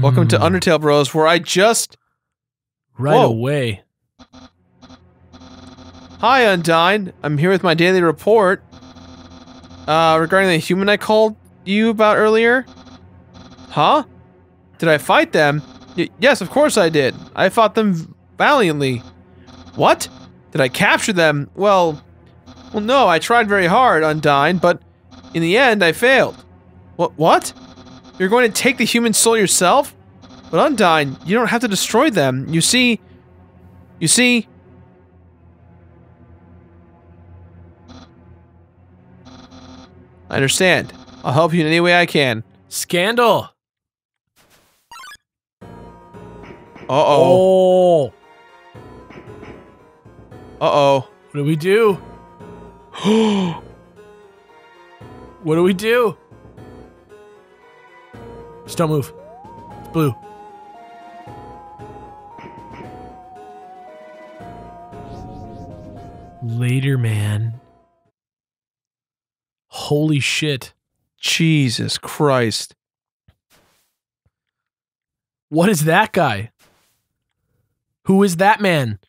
Welcome to Hmm. Undertale Bros, where I just. right Whoa. away. Hi, Undyne. I'm here with my daily report. Uh, regarding the human I called you about earlier. Huh? Did I fight them? Y- yes, of course I did. I fought them valiantly. What? Did I capture them? Well, well, no. I tried very hard, Undyne, but in the end, I failed. What? What? You're going to take the human soul yourself? But Undyne, you don't have to destroy them. You see, you see. I understand. I'll help you in any way I can. Scandal. Uh oh. Oh. Uh oh. What do we do? What do we do? Just don't move. It's blue. Later, man. Holy shit. Jesus Christ. What is that guy? Who is that man?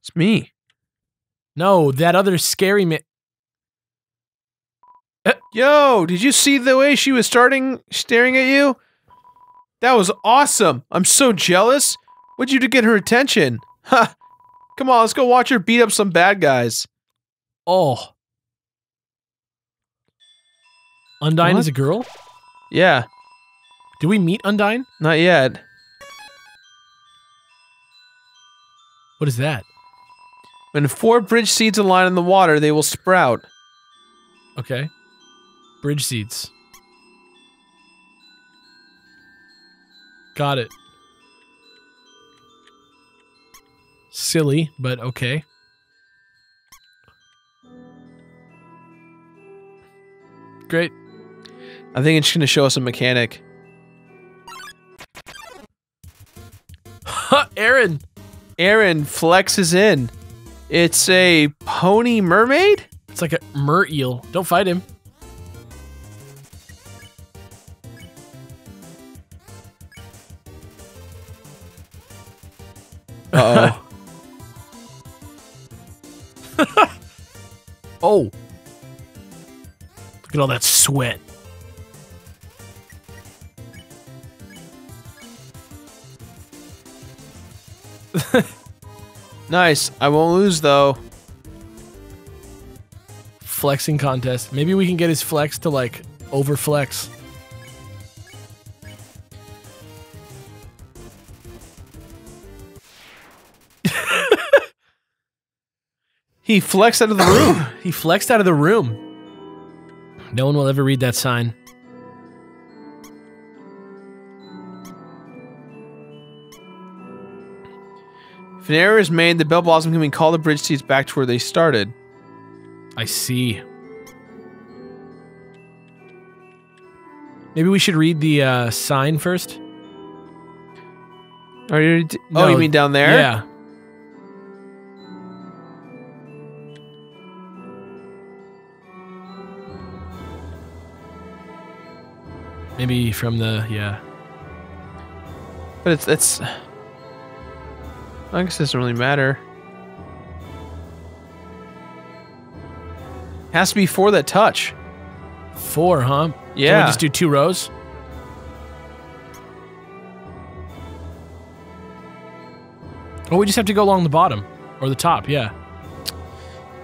It's me. No, that other scary man. Yo, did you see the way she was starting staring at you? That was awesome. I'm so jealous. What'd you do to get her attention? Ha. Come on, let's go watch her beat up some bad guys. Oh. Undyne What? is a girl? Yeah, Do we meet Undyne? not yet. What is that? When four bridge seeds align in the water, they will sprout. Okay. Bridge seeds. Got it. Silly, but okay. Great. I think it's going to show us a mechanic. Ha, Aaron. Aaron flexes in. It's a pony mermaid? It's like a mer eel. Don't fight him. Uh oh. Oh. Look at all that sweat. nice. I won't lose though. Flexing contest. Maybe we can get his flex to like over He flexed out of the room. He flexed out of the room. No one will ever read that sign. if an error is made, the bell blossom can be called the bridge seats back to where they started. I see. Maybe we should read the uh, sign first. Are you? oh, No, you mean down there? Yeah. Maybe from the yeah. But it's it's. I guess it doesn't really matter. Has to be for that touch. Four, huh? Yeah. Can we just do two rows? Or we just have to go along the bottom or the top. Yeah.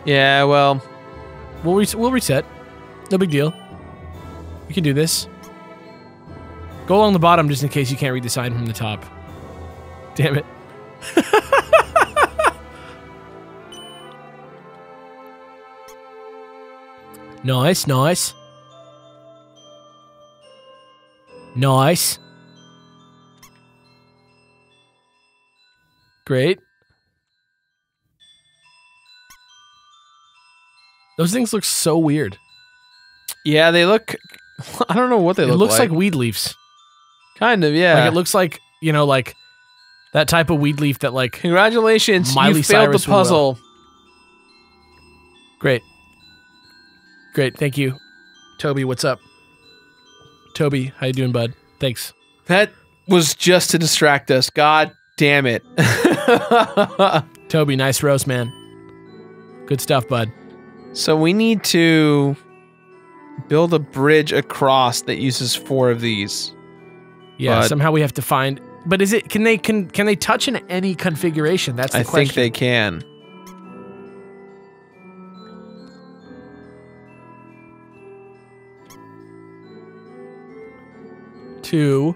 Yeah. Well, We'll re- we'll reset. No big deal. We can do this. Go along the bottom just in case you can't read the sign from the top. Damn it. nice, nice. Nice. Great. Those things look so weird. yeah. They look. I don't know what they it look looks like. like weed leaves. Kind of. Yeah. Like it looks like you know, like that type of weed leaf that like Congratulations, Miley you failed Cyrus the puzzle. great, great. Thank you, Toby. What's up, Toby? How you doing, bud? Thanks. That was just to distract us. God damn it. Toby, nice roast, man. Good stuff, bud. so we need to build a bridge across that uses four of these. Yeah, But- somehow we have to find. But is it? Can they can can they touch in any configuration? That's the question. I question. think they can. two.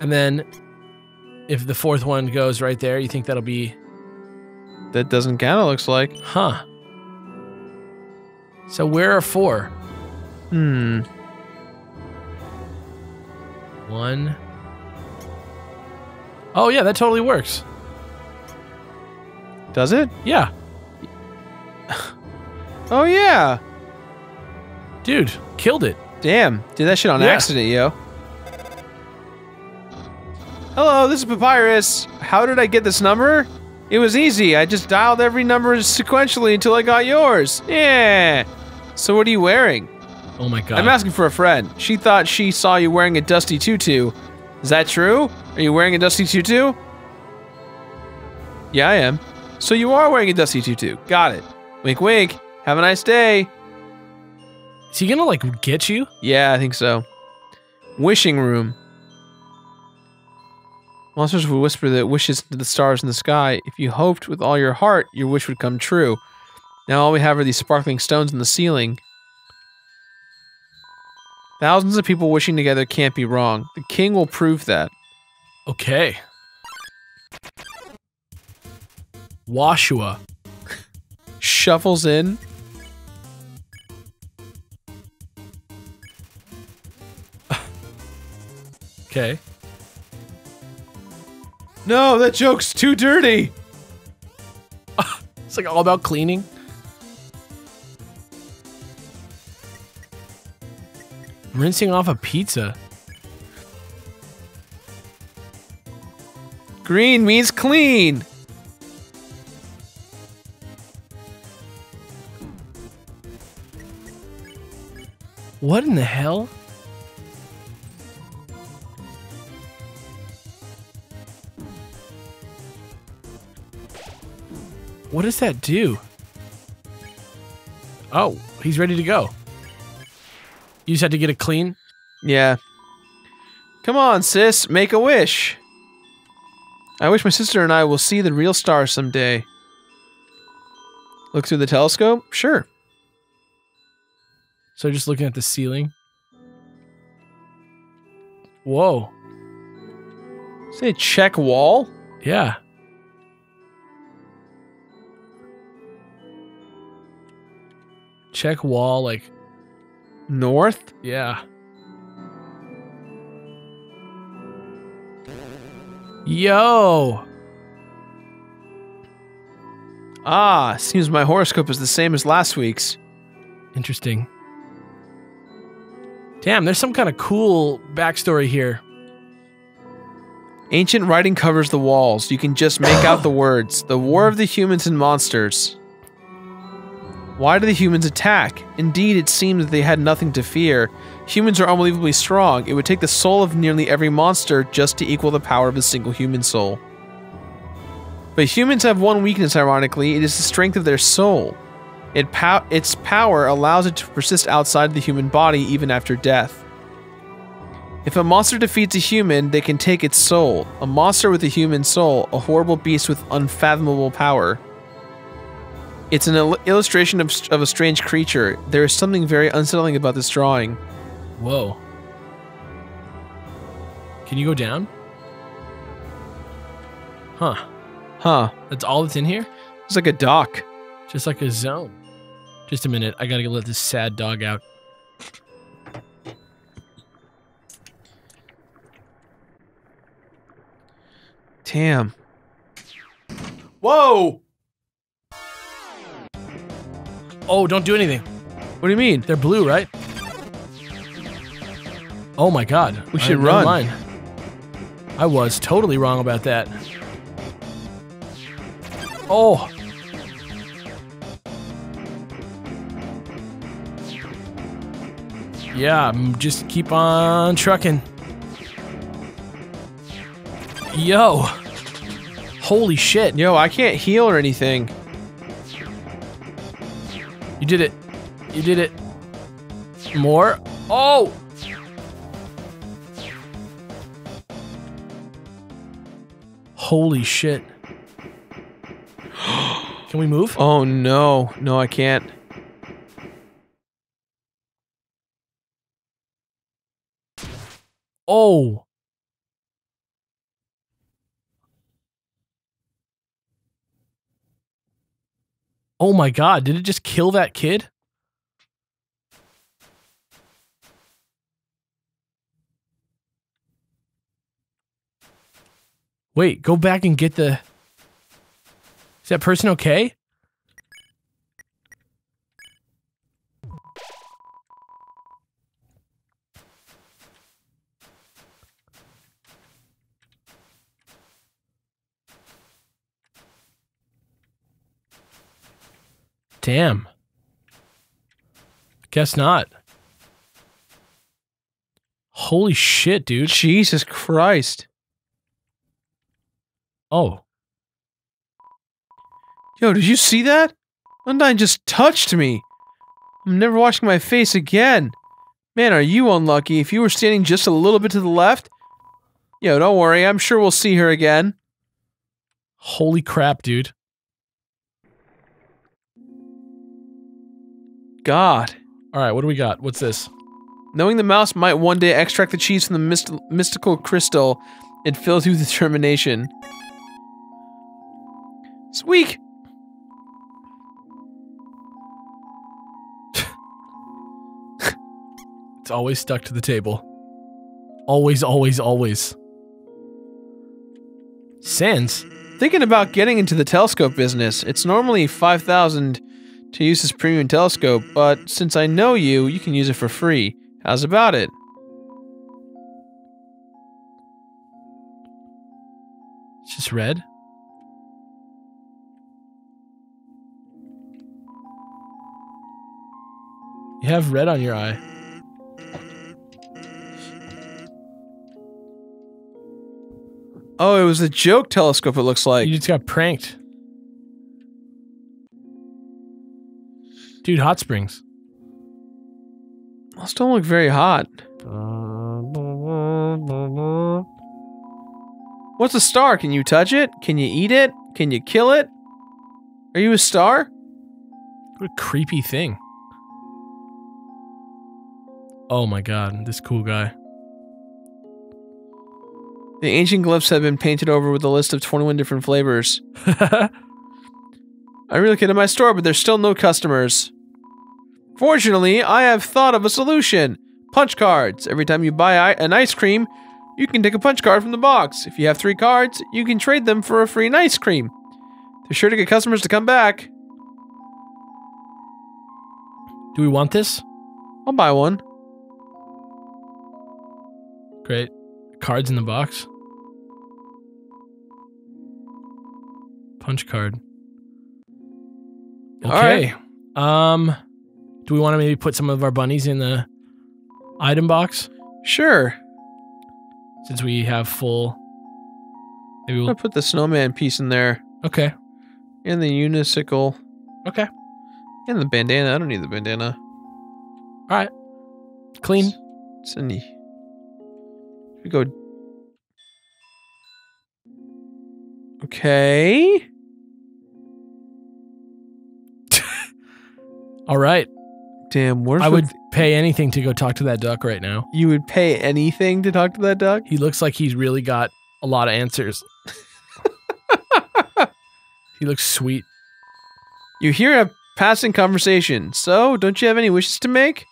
And then if the fourth one goes right there, you think that'll be That doesn't count, it looks like. huh. So where are four? Hmm. One. Oh yeah, that totally works. Does it? Yeah. Oh, yeah. Dude, killed it. Damn. Did that shit on Yeah. accident, yo. Hello, this is Papyrus. How did I get this number? It was easy. I just dialed every number sequentially until I got yours. Yeah. So what are you wearing? Oh my god. I'm asking for a friend. She thought she saw you wearing a dusty tutu. Is that true? Are you wearing a dusty tutu? Yeah, I am. So you are wearing a dusty tutu. Got it. Wink, wink. Have a nice day. Is he gonna like get you? Yeah, I think so. Wishing room. Monsters will whisper that wishes to the stars in the sky. If you hoped with all your heart, your wish would come true. Now all we have are these sparkling stones in the ceiling. Thousands of people wishing together can't be wrong. The king will prove that. Okay. Woshua. Shuffles in. Okay. No, that joke's too dirty. It's like all about cleaning. Rinsing off a pizza. Green means clean. What in the hell? What does that do? Oh, he's ready to go. You just had to get it clean? Yeah. Come on, sis, make a wish. I wish my sister and I will see the real stars someday. Look through the telescope? Sure. So just looking at the ceiling. Whoa. Say check wall? Yeah. Check wall, like, North? yeah. Yo! Ah, seems my horoscope is the same as last week's. Interesting. Damn, there's some kind of cool backstory here. Ancient writing covers the walls. You can just make out the words. The war of the humans and monsters. Why do the humans attack? Indeed, it seems that they had nothing to fear. Humans are unbelievably strong. It would take the soul of nearly every monster just to equal the power of a single human soul. But humans have one weakness, ironically. It is the strength of their soul. It pow- its power allows it to persist outside the human body even after death. If a monster defeats a human, they can take its soul. A monster with a human soul, a horrible beast with unfathomable power. It's an il- illustration of, of a strange creature. There is something very unsettling about this drawing. Whoa. Can you go down? Huh. Huh. That's all that's in here? It's like a dock. Just like a zone. Just a minute. I gotta let this sad dog out. Damn. Whoa! Oh, don't do anything. What do you mean? They're blue, right? Oh my god. We should run. I was totally wrong about that. Oh. Yeah, just keep on trucking. Yo. Holy shit. Yo, I can't heal or anything. You did it. You did it. More. Oh! Holy shit. Can we move? Oh no. No, I can't. Oh. Oh my god, did it just kill that kid? Wait, go back and get the. Is that person okay? Damn. Guess not. Holy shit, dude. Jesus Christ. Oh. Yo, did you see that? Undyne just touched me. I'm never washing my face again. Man, are you unlucky. If you were standing just a little bit to the left. Yo, don't worry. I'm sure we'll see her again. Holy crap, dude. God. All right, what do we got? What's this? Knowing the mouse might one day extract the cheese from the myst mystical crystal, it fills you with determination. Squeak! It's always stuck to the table. Always, always, always. Sans? Thinking about getting into the telescope business. It's normally 5000 to use this premium telescope, but since I know you, you can use it for free. How's about it? It's just red? You have red on your eye. Oh, it was a joke telescope, it looks like. You just got pranked. Dude, hot springs. Those don't look very hot. What's a star? Can you touch it? Can you eat it? Can you kill it? Are you a star? What a creepy thing. Oh my god, this cool guy. The ancient glyphs have been painted over with a list of 21 different flavors. I relocated my store, but there's still no customers. Fortunately, I have thought of a solution. Punch cards. Every time you buy an ice cream, you can take a punch card from the box. If you have three cards, you can trade them for a free ice cream. They're sure to get customers to come back. Do we want this? I'll buy one. Great. Cards in the box. Punch card. All Okay. Um do we want to maybe put some of our bunnies in the item box Sure. since we have full Maybe I'll we'll put the snowman piece in there. Okay. And the unicycle. Okay. And the bandana. I don't need the bandana. All right. Clean. The. We go. Okay. All right. Damn, I would pay anything to go talk to that duck right now. You would pay anything to talk to that duck? He looks like he's really got a lot of answers. he looks sweet. You hear a passing conversation. So, don't you have any wishes to make?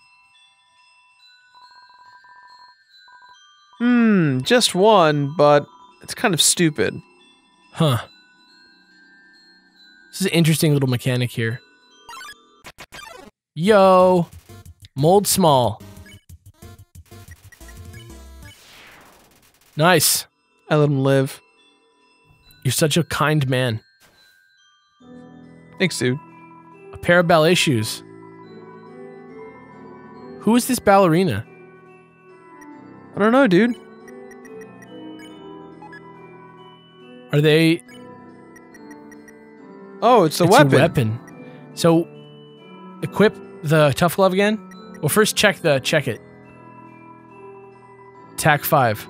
Hmm, just one, but it's kind of stupid. Huh. This is an interesting little mechanic here. Yo, Moldsmal. Nice. I let him live. You're such a kind man. Thanks, dude. A pair of ballet shoes. Who is this ballerina? I don't know, dude. Are they Oh, it's a it's weapon. A weapon. So equip the tough glove again. Well, first check the check it. Attack five.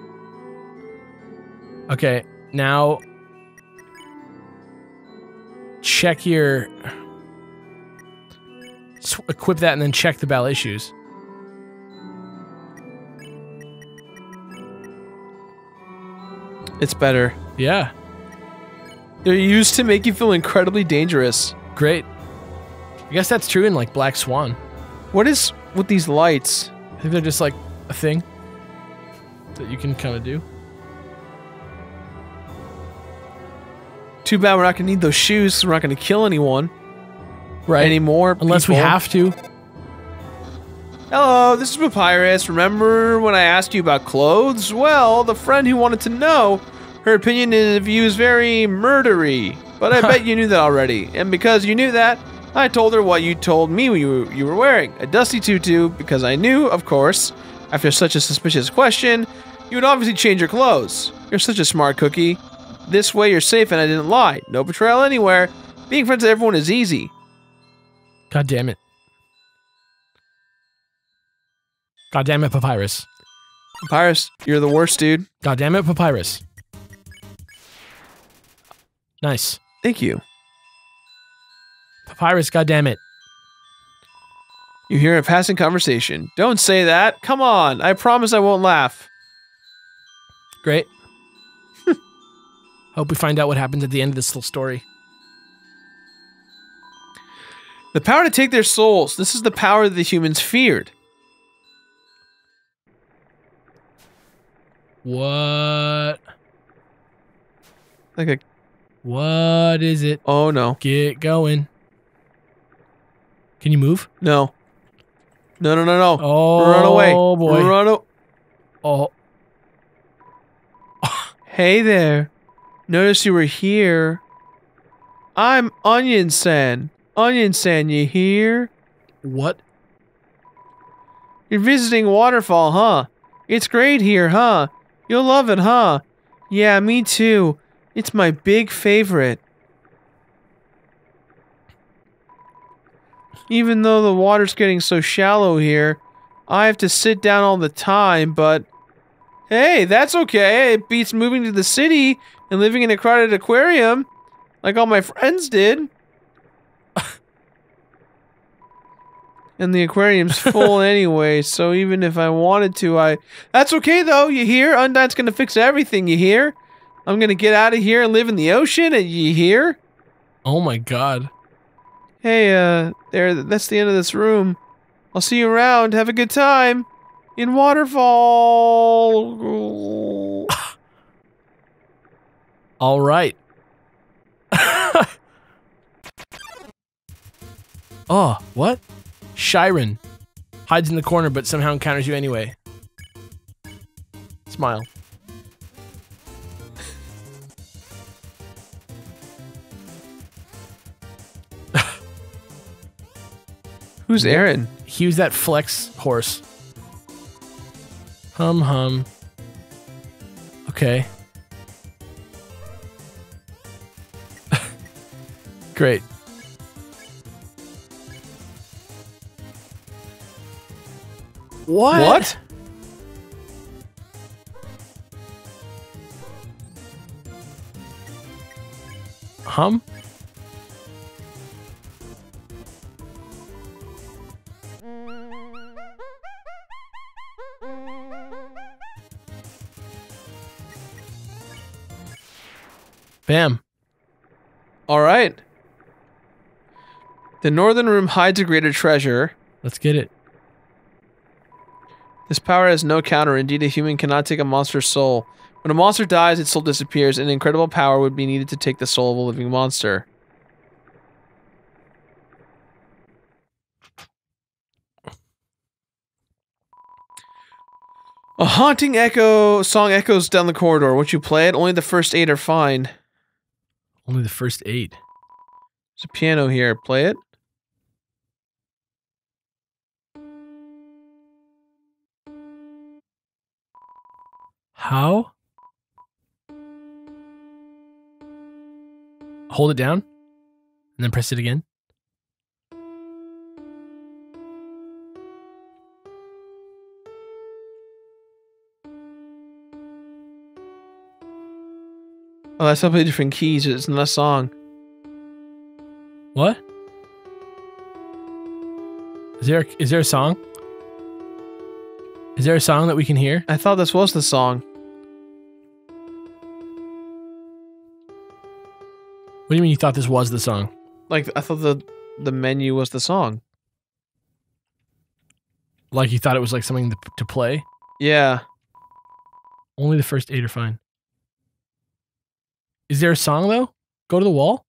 Okay, now check your equip that and then check the ball issues. It's better. Yeah, They're used to make you feel incredibly dangerous. great. I guess that's true in like Black Swan. What is with these lights? I think they're just like a thing that you can kind of do. Too bad we're not gonna need those shoes we're not gonna kill anyone Right. anymore. Unless we have to. Hello, this is Papyrus. Remember when I asked you about clothes? Well, the friend who wanted to know, her opinion and view is very murdery. But I bet you knew that already. And because you knew that, I told her what you told me you, you were wearing a dusty tutu, because I knew, of course, after such a suspicious question, you would obviously change your clothes. You're such a smart cookie. This way you're safe and I didn't lie. No betrayal anywhere. Being friends with everyone is easy. God damn it. God damn it, Papyrus. Papyrus, you're the worst, dude. God damn it, Papyrus. Nice. Thank you. Papyrus, god damn it. You hear a passing conversation. Don't say that. Come on. I promise I won't laugh. Great. Hope we find out what happens at the end of this little story. The power to take their souls. This is the power that the humans feared. What? Like a What is it? oh no. Get going. Can you move? No. No no no no. Oh, Run away. boy. Run o- Oh, Hey there. Notice you were here. I'm Onionsan. Onion San, you here? what? You're visiting Waterfall, huh? It's great here, huh? You'll love it, huh? Yeah, me too. It's my big favorite. Even though the water's getting so shallow here, I have to sit down all the time, but hey, that's okay. It beats moving to the city and living in a crowded aquarium like all my friends did. and the aquarium's full anyway, so even if I wanted to, I. That's okay though, you hear? Undyne's gonna fix everything, you hear? I'm gonna get out of here and live in the ocean, and you hear? Oh my god. Hey, uh, there, that's the end of this room. I'll see you around. Have a good time. In Waterfall. All right. oh, what? Shyren hides in the corner but somehow encounters you anyway. Smile. Who's Aaron? He was that flex horse. Hum hum. Okay. Great. What? What? Hum? Bam. All right. The northern room hides a greater treasure. Let's get it. This power has no counter. Indeed, a human cannot take a monster's soul. When a monster dies, its soul disappears, and incredible power would be needed to take the soul of a living monster. A haunting echo song echoes down the corridor. Won't you play it? Only the first eight are fine. Only the first eight. There's a piano here. Play it. How? Hold it down and then press it again. Oh, that's probably different keys. It's not a song. What? Is there is there a song? Is there a song that we can hear? I thought this was the song. What do you mean you thought this was the song? Like I thought the the menu was the song. Like you thought it was like something to, to play? Yeah. Only the first eight are fine. Is there a song though? Go to the wall?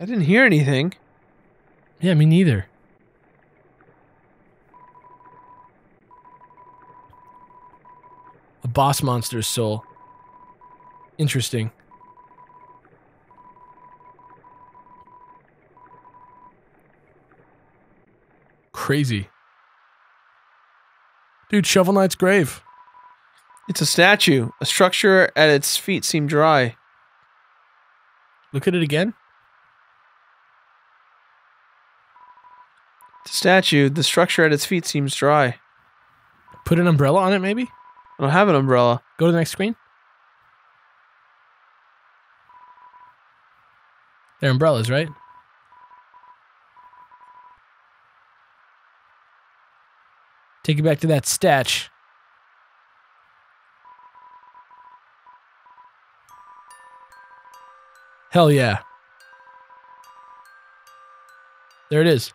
I didn't hear anything. Yeah, me neither. A boss monster's soul. Interesting. Crazy. Dude, Shovel Knight's grave. It's a statue. A structure at its feet seemed dry. Look at it again. It's a statue. The structure at its feet seems dry. Put an umbrella on it, maybe? I don't have an umbrella. Go to the next screen. They're umbrellas, right? Take you back to that statch. Hell yeah. There it is.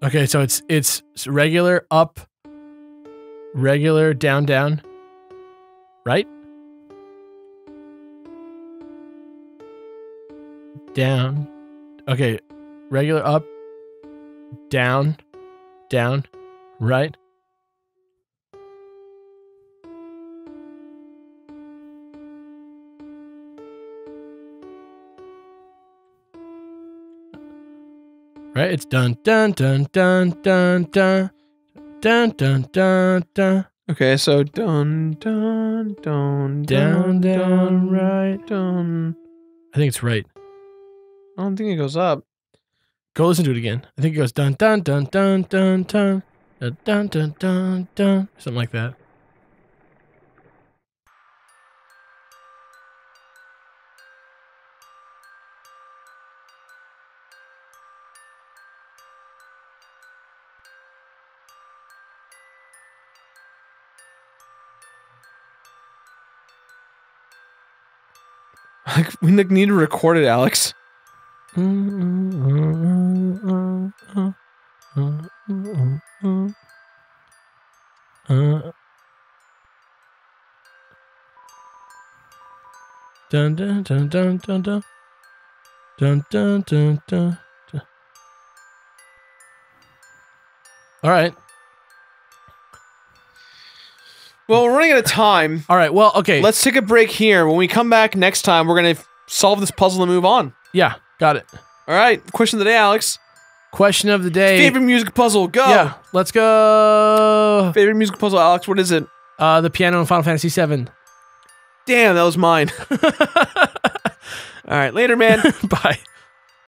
Okay, so it's it's regular up, regular down down, right? Down. Okay, regular up, down, down, right? Right? It's dun dun dun dun dun dun dun dun dun dun. Okay, so dun dun dun Down, down, right dun. I think it's right. I don't think it goes up. Go listen to it again. I think it goes dun dun dun dun dun dun dun dun dun dun dun something like that. Like we need to record it, Alex. Dun dun dun dun dun dun dun dun dun dun. All right. Well, we're running out of time. All right. Well, okay. Let's take a break here. When we come back next time, we're gonna solve this puzzle and move on. yeah, got it. All right. Question of the day, Alex. Question of the day. Favorite music puzzle. Go. Yeah, let's go. Favorite music puzzle, Alex. What is it? Uh, the piano in Final Fantasy VII. Damn, that was mine. All right. Later, man. Bye.